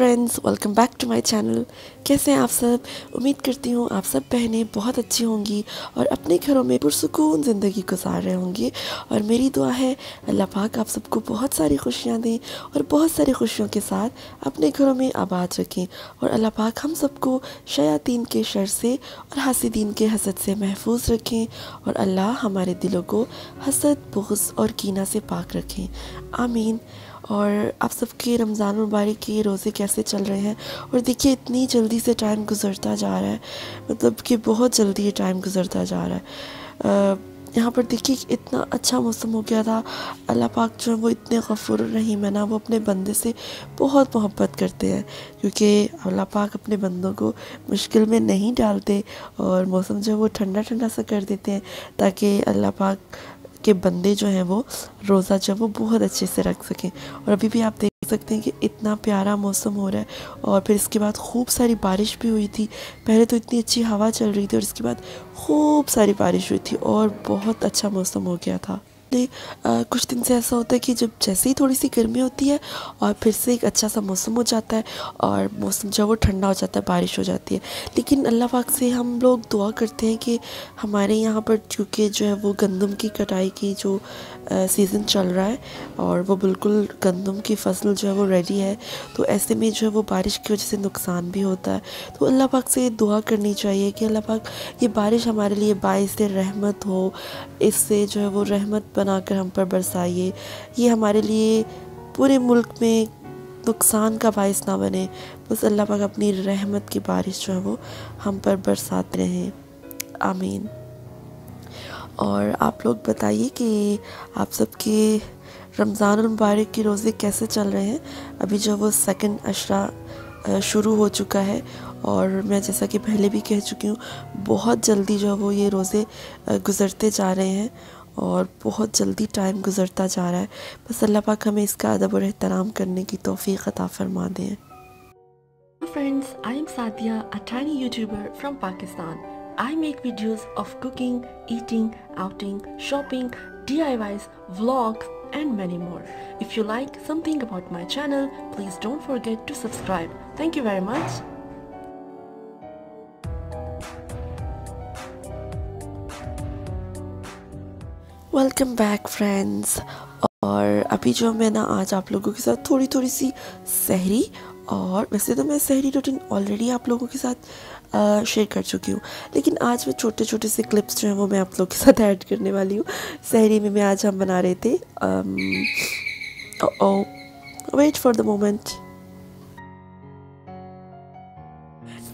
Friends welcome back to my channel कैसे हैं आप सब? उम्मीद करती हूँ आप सब बहनें बहुत अच्छी होंगी और अपने घरों में पुरसकून ज़िंदगी गुजार रहे होंगे। और मेरी दुआ है, अल्लाह पाक आप सबको बहुत सारी खुशियाँ दें और बहुत सारी खुशियों के साथ अपने घरों में आबाद रखें। और अल्लाह पाक हम सबको शयातीन के शर से और हसीदीन के हसद से महफूज रखें और अल्लाह हमारे दिलों को हसद बुग़ और कीना से पाक रखें। आमीन। और आप सबके रमज़ान मुबारक के रोज़े कैसे चल रहे हैं? और देखिए, इतनी जल्दी से टाइम गुज़रता जा रहा है। मतलब कि बहुत जल्दी ये टाइम गुज़रता जा रहा है। यहाँ पर देखिए इतना अच्छा मौसम हो गया था। अल्लाह पाक जो है वो इतने गफ़ुर रहीम है ना, वो अपने बंदे से बहुत मोहब्बत करते हैं। क्योंकि अल्लाह पाक अपने बंदों को मुश्किल में नहीं डालते और मौसम जो है वो ठंडा ठंडा सा कर देते हैं, ताकि अल्लाह पाक के बंदे जो हैं वो रोज़ा जो वो बहुत अच्छे से रख सकें। और अभी भी आप देख सकते हैं कि इतना प्यारा मौसम हो रहा है और फिर इसके बाद खूब सारी बारिश भी हुई थी। पहले तो इतनी अच्छी हवा चल रही थी और इसके बाद खूब सारी बारिश हुई थी और बहुत अच्छा मौसम हो गया था। ने कुछ दिन से ऐसा होता है कि जब जैसे ही थोड़ी सी गर्मी होती है और फिर से एक अच्छा सा मौसम हो जाता है और मौसम जो वो ठंडा हो जाता है, बारिश हो जाती है। लेकिन अल्लाह पाक से हम लोग दुआ करते हैं कि हमारे यहाँ पर चूँकि जो है वो गंदम की कटाई की जो सीज़न चल रहा है और वो बिल्कुल गंदम की फ़सल जो है वो रेडी है तो ऐसे में जो है वो बारिश की वजह से नुकसान भी होता है। तो अल्लाह पाक से दुआ करनी चाहिए कि अल्लाह पाक ये बारिश हमारे लिए बाइस रहमत हो, इससे जो है वो रहमत बनाकर हम पर बरसाइए। ये हमारे लिए पूरे मुल्क में नुकसान का बायस ना बने। बस अल्लाह पाक अपनी रहमत की बारिश जो है वो हम पर बरसाते रहें। आमीन। और आप लोग बताइए कि आप सबके रमज़ान मुबारक के रोज़े कैसे चल रहे हैं? अभी जो वो सेकंड अशरा शुरू हो चुका है और मैं जैसा कि पहले भी कह चुकी हूँ, बहुत जल्दी जो वो ये रोज़े गुज़रते जा रहे हैं। और बहुत जल्दी टाइम गुजरता जा रहा है। बस अल्लाह पाक हमें इसका अदब और एहतराम करने की तोफ़ी अता फरमा दें। Friends I am Sadia Atani YouTuber from Pakistan I make videos of cooking eating outing shopping D I Y vlog and many more if you like something about my channel please don't forget to subscribe thank you very much welcome back friends और अभी जो मैं ना आज आप लोगों के साथ थोड़ी थोड़ी सी सहरी और वैसे तो मैं सहरी रूटीन ऑलरेडी आप लोगों के साथ शेयर कर चुकी हूँ। लेकिन आज मैं छोटे छोटे से क्लिप्स जो हैं वो मैं आप लोगों के साथ ऐड करने वाली हूँ। सहरी में मैं आज हम बना रहे थे वेट फॉर द मोमेंट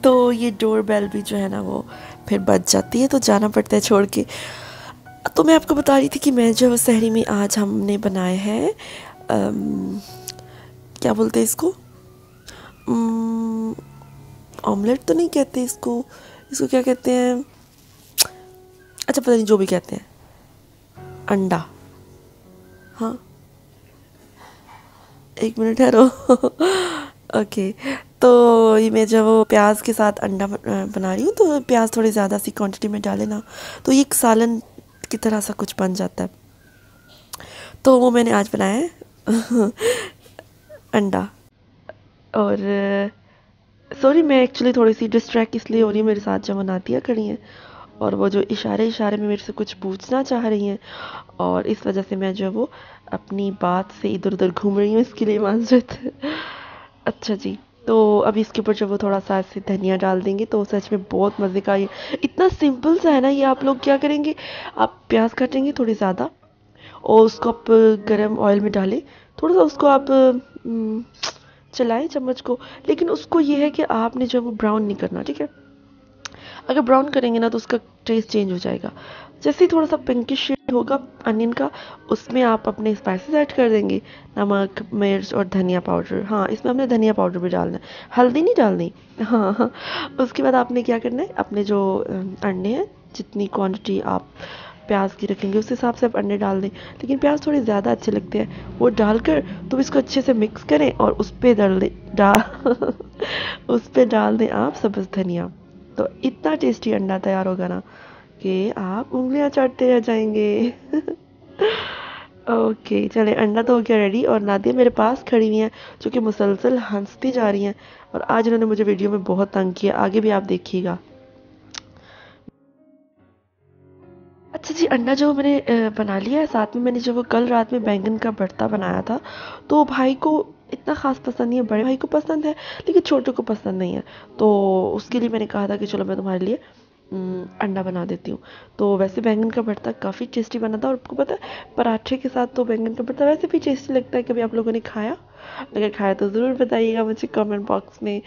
तो ये डोर बेल भी जो है ना वो फिर बच जाती है तो जाना पड़ता है छोड़ के। तो मैं आपको बता रही थी कि मैं जो शहरी में आज हमने बनाए हैं क्या बोलते हैं इसको? ऑमलेट तो नहीं कहते इसको। इसको क्या कहते हैं? अच्छा पता नहीं, जो भी कहते हैं। अंडा। हाँ। एक मिनट है रो ओके। तो ये मैं जब प्याज के साथ अंडा बना रही हूँ तो प्याज थोड़ी ज़्यादा सी क्वांटिटी में डाले ना तो ये एक सालन की तरह सा कुछ बन जाता है। तो वो मैंने आज बनाया है। अंडा। और सॉरी मैं एक्चुअली थोड़ी सी डिस्ट्रैक्ट इसलिए हो रही है, मेरे साथ जब नातियाँ खड़ी हैं और वो जो इशारे इशारे में मेरे से कुछ पूछना चाह रही हैं और इस वजह से मैं जो वो अपनी बात से इधर उधर घूम रही हूँ, इसके लिए माजरत अच्छा जी। तो अभी इसके ऊपर जब वो थोड़ा सा ऐसे धनिया डाल देंगे तो सच में बहुत मज़े का ये, इतना सिंपल सा है ना ये आप लोग क्या करेंगे? आप प्याज काटेंगे थोड़ी ज़्यादा और उसको आप गर्म ऑयल में डालें थोड़ा सा उसको आप चलाएँ चम्मच को, लेकिन उसको ये है कि आपने जो वो ब्राउन नहीं करना, ठीक है? अगर ब्राउन करेंगे ना तो उसका टेस्ट चेंज हो जाएगा। जैसे ही थोड़ा सा पिंकिश शेड होगा, अनियन का, उसमें आप अपने स्पाइसेस ऐड कर देंगे। नमक, मिर्च और धनिया पाउडर हाँ इसमें हमने धनिया पाउडर भी डालना है। हल्दी नहीं डालनी? हाँ हाँ। उसके बाद आपने क्या करना है? अपने जो अंडे हैं, जितनी क्वांटिटी आप प्याज की रखेंगे, उस हिसाब से आप अंडे डाल दें। लेकिन प्याज थोड़े ज़्यादा अच्छे लगते हैं। वो डालकर तो इसको अच्छे से मिक्स करें और उस पर डाल दें। डाल उस पर डाल दें आप सब्ज़ धनिया। तो इतना टेस्टी अंडा तैयार होगा ना। कि आप उंगलियाँ चाटते रह जाएँगे। ओके चले, अंडा तो हो गया रेडी और नादिया मेरे पास खड़ी हुई हैं, जो कि मुसलसल हंसती जा रही हैं और आज इन्होंने मुझे वीडियो में बहुत तंग किया। आगे भी आप देखिएगा। अच्छा जी, अंडा जो मैंने बना लिया है, साथ में मैंने जो वो कल रात में बैंगन का भरता बनाया था तो भाई को इतना ख़ास पसंद नहीं है, बड़े भाई को पसंद है, लेकिन छोटे को पसंद नहीं है। तो उसके लिए मैंने कहा था कि चलो मैं तुम्हारे लिए अंडा बना देती हूँ। तो वैसे बैंगन का भरता काफ़ी टेस्टी बना था और आपको पता है, पराठे के साथ तो बैंगन का भरता वैसे भी टेस्टी लगता है, कभी आप लोगों ने खाया? अगर खाया तो ज़रूर बताइएगा मुझे कमेंट बॉक्स में।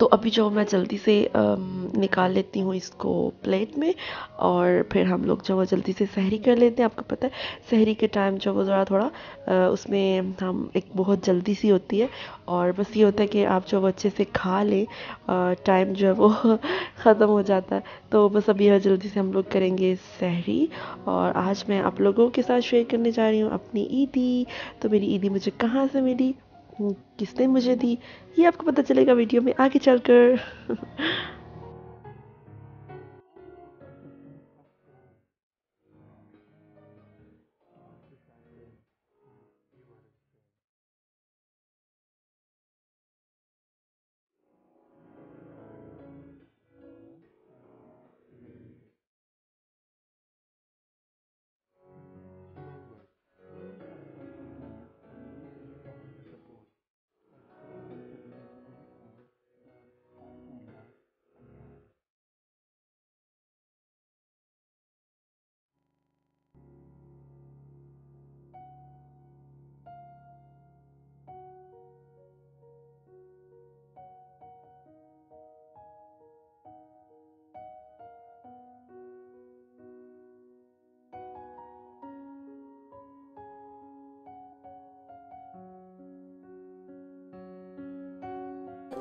तो अभी जो मैं जल्दी से निकाल लेती हूँ इसको प्लेट में और फिर हम लोग जो वो जल्दी से सहरी कर लेते हैं। आपको पता है, सहरी के टाइम जो वो ज़रा थोड़ा उसमें हम एक बहुत जल्दी सी होती है और बस ये होता है कि आप जो अच्छे से खा लें टाइम जो है वो ख़त्म हो जाता है। तो बस अभी यह जल्दी से हम लोग करेंगे सहरी और आज मैं आप लोगों के साथ शेयर करने जा रही हूँ अपनी ईदी। तो मेरी ईदी मुझे कहाँ से मिली? किसने मुझे दी? ये आपको पता चलेगा वीडियो में आगे चलकर।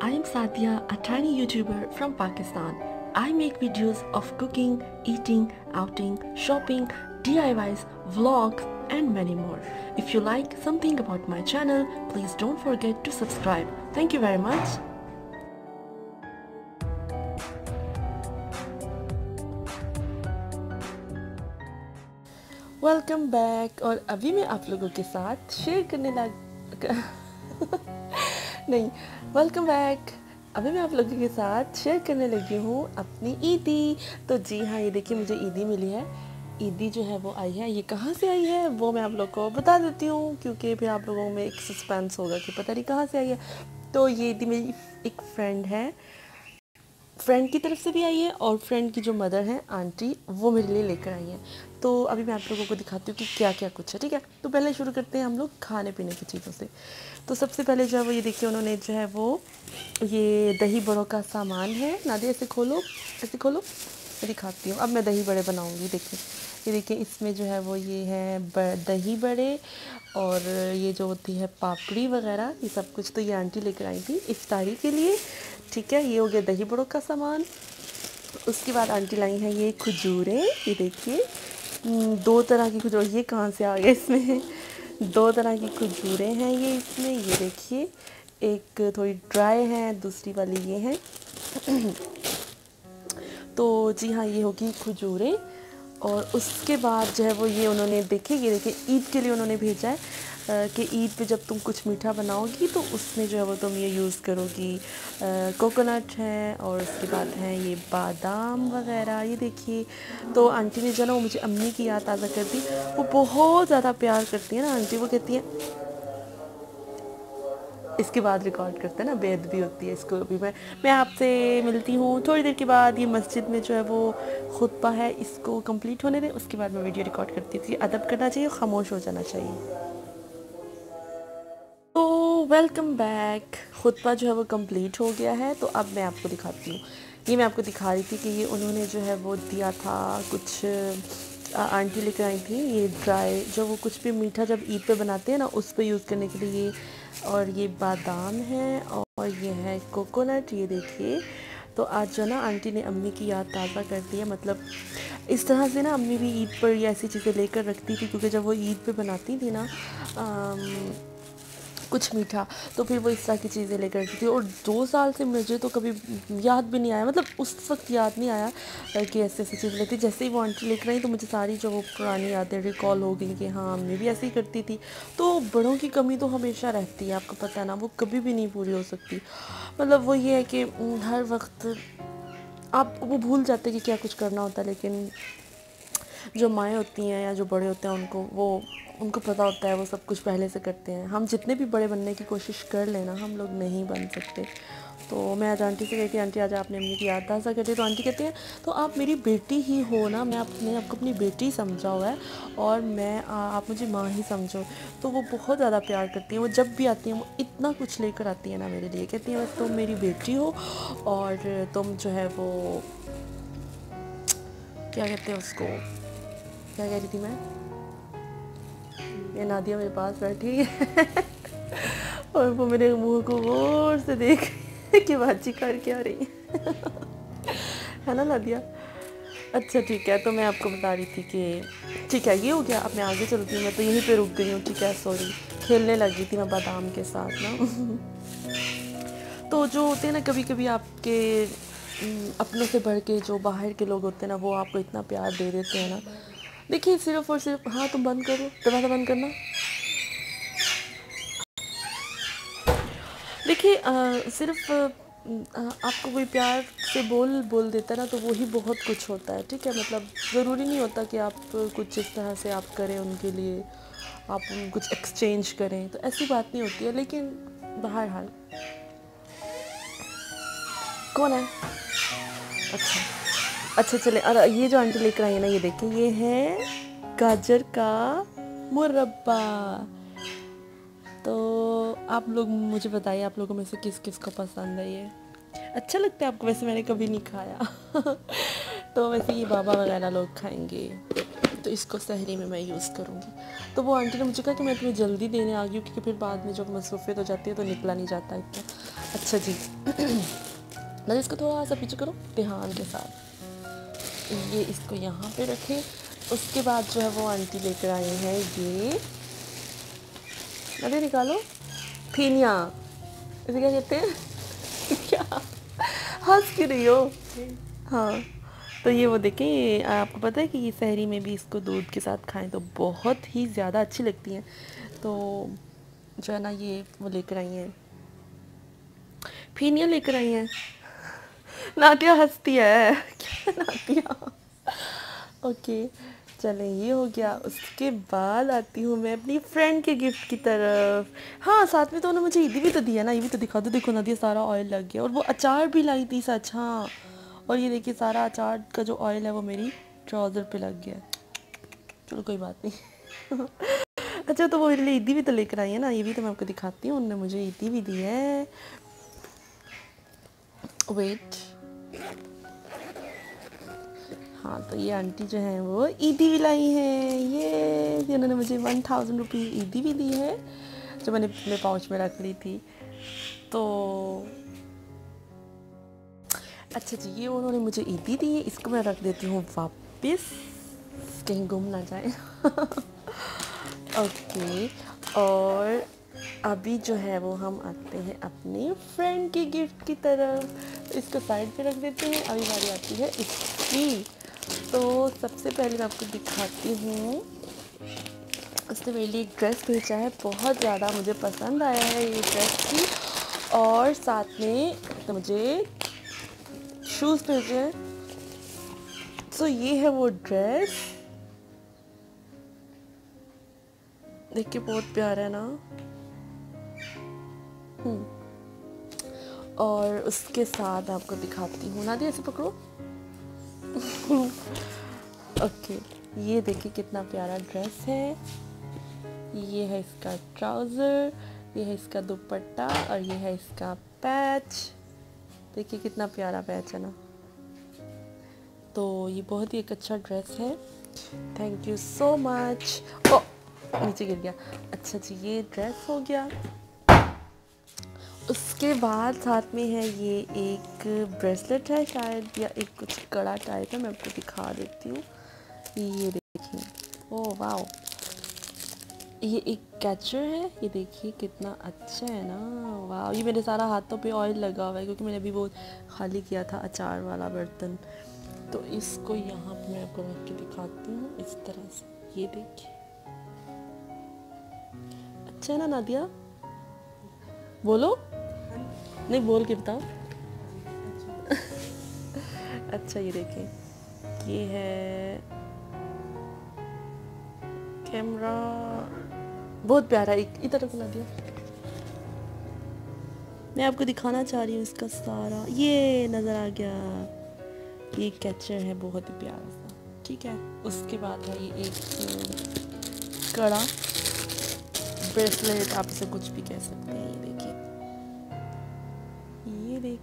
I am Sadia, a tiny YouTuber from Pakistan. I make videos of cooking, eating, outing, shopping, DIYs, vlogs and many more. If you like something about my channel, please don't forget to subscribe. Thank you very much. Welcome back और अभी मैं आप लोगों के साथ share करने लग नहीं। वेलकम बैक अभी मैं आप लोगों के साथ शेयर करने लगी हूँ अपनी ईदी। तो जी हाँ ये देखिए, मुझे ईदी मिली है। ईदी जो है, वो आई है। ये कहाँ से आई है, वो मैं आप लोग को बता देती हूँ, क्योंकि फिर आप लोगों में एक सस्पेंस होगा कि पता नहीं कहाँ से आई है। तो ये ईदी मेरी एक फ्रेंड है। फ्रेंड की तरफ़ से भी आई है और फ्रेंड की जो मदर है आंटी वो मेरे लिए लेकर आई है। तो अभी मैं आप लोगों को दिखाती हूँ कि क्या क्या कुछ है, ठीक है? तो पहले शुरू करते हैं हम लोग खाने पीने की चीज़ों से। तो सबसे पहले जो है वो ये देखिए, उन्होंने जो है वो ये दही बड़ों का सामान है। नादी ऐसे खोलो ऐसे खोलो। मैं दिखाती हूँ। अब मैं दही बड़े बनाऊँगी, देखिए। ये देखिए इसमें जो है वो ये है दही बड़े और ये जो होती है पापड़ी वगैरह ये सब कुछ तो ये आंटी लेकर आई थी इफ्तारी के लिए। ठीक है ये हो गया दही बड़ों का सामान। उसके बाद आंटी लाई हैं ये खजूरें ये देखिए। हम्म, दो तरह की खजूर ये कहाँ से आ गए इसमें? दो तरह की खजूरें हैं ये इसमें ये देखिए। एक थोड़ी ड्राई है दूसरी वाली ये है। तो जी हाँ ये होगी खजूरें। और उसके बाद जो है वो ये उन्होंने देखे ये देखिए, ईद के लिए उन्होंने भेजा है कि ईद पे जब तुम कुछ मीठा बनाओगी तो उसमें जो है वो तुम ये यूज़ करोगी। कोकोनट है और उसके बाद है ये बादाम वगैरह, ये देखिए। तो आंटी ने जो ना वो मुझे अम्मी की याद ताज़ा कर दी। वो बहुत ज़्यादा प्यार करती है ना आंटी, वो कहती हैं इसके बाद रिकॉर्ड करते हैं ना बेद भी होती है इसको भी। मैं मैं आपसे मिलती हूँ, थोड़ी देर के बाद ये मस्जिद में जो है वो खुतबा है, इसको कंप्लीट होने दें, उसके बाद मैं वीडियो रिकॉर्ड करती थी अदब करना चाहिए, खामोश हो जाना चाहिए। तो वेलकम बैक खुतबा जो है वो कंप्लीट हो गया है तो अब मैं आपको दिखाती हूँ। ये मैं आपको दिखा रही थी कि ये उन्होंने जो है वो दिया था, कुछ आंटी लेकर आई थी, ये ड्राई जो वो कुछ भी मीठा जब ईद पे बनाते हैं ना, उस पर यूज़ करने के लिए और ये बादाम है और ये है कोकोनट ये देखिए। तो आज जो ना, आंटी ने अम्मी की याद ताज़ा कर दी है मतलब इस तरह से ना अम्मी भी ईद पर ये ऐसी चीज़ें लेकर रखती थी, क्योंकि जब वो ईद पे बनाती थी ना कुछ मीठा तो फिर वो इस तरह की चीज़ें लेकर आती थी। और दो साल से मुझे तो कभी याद भी नहीं आया मतलब उस वक्त याद नहीं आया कि ऐसी ऐसी चीज़ लेती जैसे ही वो आंटी लेकर आई तो मुझे सारी जो पुरानी यादें रिकॉल हो गई कि हाँ मैं भी ऐसे ही करती थी। तो बड़ों की कमी तो हमेशा रहती है, आपको पता है ना, वो कभी भी नहीं पूरी हो सकती। मतलब वो ये है कि, हर वक्त आप वो भूल जाते कि क्या कुछ करना होता लेकिन जो माएँ होती हैं या जो बड़े होते हैं उनको वो उनको पता होता है वो सब कुछ पहले से करते हैं। हम जितने भी बड़े बनने की कोशिश कर लेना हम लोग नहीं बन सकते। तो मैं आज आंटी से कहती आंटी आज आपने अपनी की याद ताज़ा कर दी। तो आंटी कहती हैं तो आप मेरी बेटी ही हो ना मैं अपने आपको अपनी बेटी समझा हुआ है और मैं आ, आप मुझे माँ ही समझो। तो वो बहुत ज़्यादा प्यार करती हैं। वो जब भी आती हैं वो इतना कुछ लेकर आती हैं ना मेरे लिए। कहती हैं बस तुम मेरी बेटी हो और तुम जो है वो क्या कहते हैं उसको क्या कह रही थी मैं? ये नादिया मेरे पास बैठी है। और वो मेरे मुँह को गौर से देख कि बाजी कर क्या रही है। ना नादिया? अच्छा ठीक है तो मैं आपको बता रही थी कि ठीक है, ये हो गया, अब मैं आगे चलती हूँ, मैं तो यहीं पे रुक गई हूँ, ठीक है सॉरी खेलने लगी थी मैं बादाम के साथ ना। तो जो होते हैं ना कभी कभी आपके अपनों से बढ़ के जो बाहर के लोग होते हैं ना, वो आपको इतना प्यार दे देते हैं ना देखिए सिर्फ़ और सिर्फ़ हाँ तुम बंद करो। दरवाज़ा बंद करना। देखिए सिर्फ़ आ, आपको कोई प्यार से बोल बोल देता ना तो वो ही बहुत कुछ होता है ठीक है? मतलब ज़रूरी नहीं होता कि आप कुछ इस तरह से आप करें उनके लिए आप कुछ एक्सचेंज करें तो ऐसी बात नहीं होती है लेकिन बाहर हाल कौन है? अच्छा। अच्छा चले अरे ये जो आंटी लेकर आई है ना, ये देखिए ये है गाजर का मुरब्बा। तो आप लोग मुझे बताइए, आप लोगों में से किस किस को पसंद है ये? अच्छा लगता है आपको, वैसे मैंने कभी नहीं खाया। तो वैसे ये बाबा वगैरह लोग खाएँगे तो इसको सहरी में मैं यूज़ करूँगी। तो वो आंटी ने मुझे कहा कि मैं तुम्हें जल्दी देने आ गई क्योंकि फिर बाद में जब मसरूफियत हो जाती है तो निकला नहीं जाता इतना। अच्छा जी मतलब इसको थोड़ा सा पीछे करो, ध्यान के साथ। ये इसको यहाँ पे रखें। उसके बाद जो है वो आंटी लेकर आए हैं ये। अरे निकालो। फीनिया। इसे क्या कहते हैं? क्या? हंस क्यों रही हो? हाँ। तो ये वो देखें, ये आपको पता है कि ये शहरी में भी इसको दूध के साथ खाएँ तो बहुत ही ज़्यादा अच्छी लगती हैं। तो जो है ना ये वो लेकर आई हैं। फीनिया लेकर आई हैं। नाटिया हंसती है। नाटिया ओके चले, ये हो गया। उसके बाद आती हूँ मैं अपनी फ्रेंड के गिफ्ट की तरफ़। हाँ साथ में तो उन्होंने मुझे ईदी भी तो दिया ना, ये भी तो दिखा दो, देखो ना, दिया सारा ऑयल लग गया। और वो अचार भी लाई थी सच हाँ। और ये देखिए, सारा अचार का जो ऑयल है वो मेरी ट्राउज़र पे लग गया। चलो, कोई बात नहीं। अच्छा तो वो मेरे लिए ईदी भी तो लेकर आई है ना, ये भी तो मैं आपको दिखाती हूँ। उन्होंने मुझे ईदी भी दी है। वेट हाँ तो ये आंटी जो है वो ईदी भी लाई है। ये उन्होंने मुझे वन थाउज़ेंड रुपी ईदी भी दी है, जो मैंने अपने पाउच में रख ली थी। तो अच्छा जी, ये उन्होंने मुझे ईदी दी है, इसको मैं रख देती हूँ वापस। कहीं गुम ना जाए। ओके, और अभी जो है वो हम आते हैं अपने फ्रेंड की गिफ्ट की तरफ़। तो इसको साइड पे रख देते हैं। अभी बारी आती है इसकी तो सबसे पहले मैं आपको दिखाती हूँ। उसने मेरे लिए एक ड्रेस भेजा है। बहुत ज़्यादा मुझे पसंद आया है ये ड्रेस की। और साथ में तो मुझे शूज़ भेजे हैं। तो ये है वो ड्रेस देखिए, बहुत प्यारा है ना। हम्म। और उसके साथ आपको दिखाती हूँ। ना दी ऐसे पकड़ो। ओके ये देखिए कितना प्यारा ड्रेस है। ये है इसका ट्राउज़र ये है इसका दुपट्टा और ये है इसका पैच देखिए कितना प्यारा पैच है ना। तो ये बहुत ही एक अच्छा ड्रेस है। थैंक यू सो मच ओ, नीचे गिर गया। अच्छा जी, ये ड्रेस हो गया। उसके बाद साथ में है ये एक ब्रेसलेट है शायद, या एक कुछ कड़ा टाइप है, मैं आपको दिखा देती हूँ। ये देखिए। ओ वाह ये एक कैचर है। ये देखिए कितना अच्छा है ना। वाह ये मेरे सारा हाथों पे ऑयल लगा हुआ है, क्योंकि मैंने अभी वो खाली किया था अचार वाला बर्तन। तो इसको यहाँ पर मैं आपको रख के दिखाती हूँ। इस तरह से। ये देखिए। अच्छा है ना, नादिया? बोलो। नहीं, बोल के बताओ। अच्छा ये देखें ये है कैमरा। बहुत प्यारा, एक इधर रुकना दिया। मैं आपको दिखाना चाह रही हूँ इसका सारा। ये नज़र आ गया। ये कैचर है बहुत ही प्यारा सा। ठीक है? उसके बाद है ये एक, कड़ा। ब्रेसलेट, आप इसे कुछ भी कह सकते हैं, ये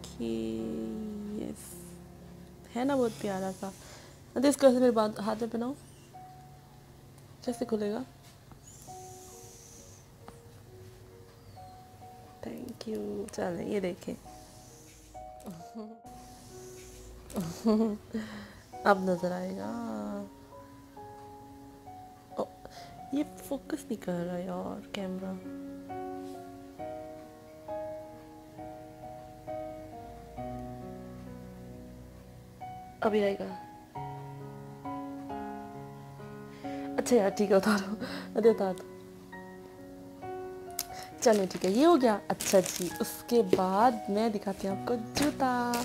देखिए यस है ना बहुत प्यारा सा। अरे इसको ऐसे मेरे बात हाथ में पहनाओ कैसे खुलेगा। थैंक यू चलें ये देखें। अब नज़र आएगा। ओ, ये फोकस नहीं कर रहा यार कैमरा अभी आएगा। अच्छा यार, ठीक है, उतारो अरे, उतार दो। चलो, ठीक है, ये हो गया। अच्छा जी, उसके बाद मैं दिखाती हूँ आपको जूता।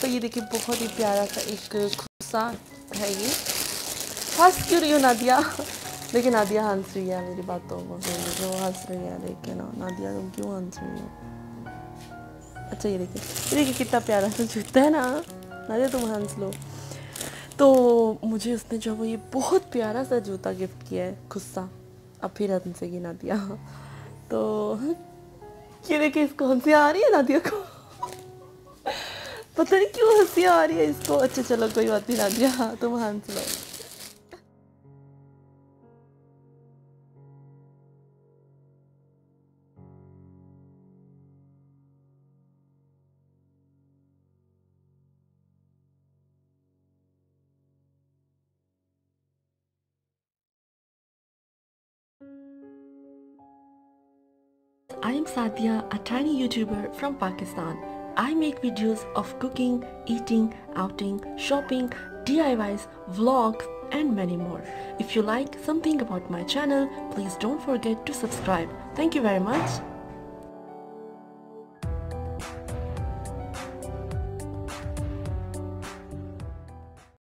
तो ये देखिए, बहुत ही प्यारा सा एक खुस्सा है ये। हंस क्यों रही हो, नादिया? देखिए, नादिया हंस रही है, मेरी बातों को जो हंस रही है देखे ना, नादिया, तुम क्यों हंस रही हो? अच्छा ये देखिए देखिए, कितना प्यारा सा जूता है ना। नादिया तुम हंस लो। तो मुझे उसने जो वो ये बहुत प्यारा सा जूता गिफ्ट किया है, गुस्सा। अब फिर हमसे गिना दिया। तो ये देखिए इसको हँसी आ रही है नादिया को? पता नहीं क्यों हँसी आ रही है इसको। अच्छा चलो, कोई बात नहीं, नादिया। तुम हंस लो। I am Sadia, a tiny YouTuber from Pakistan. I make videos of cooking, eating, outing, shopping, DIYs, vlogs and many more. If you like something about my channel, please don't forget to subscribe. Thank you very much.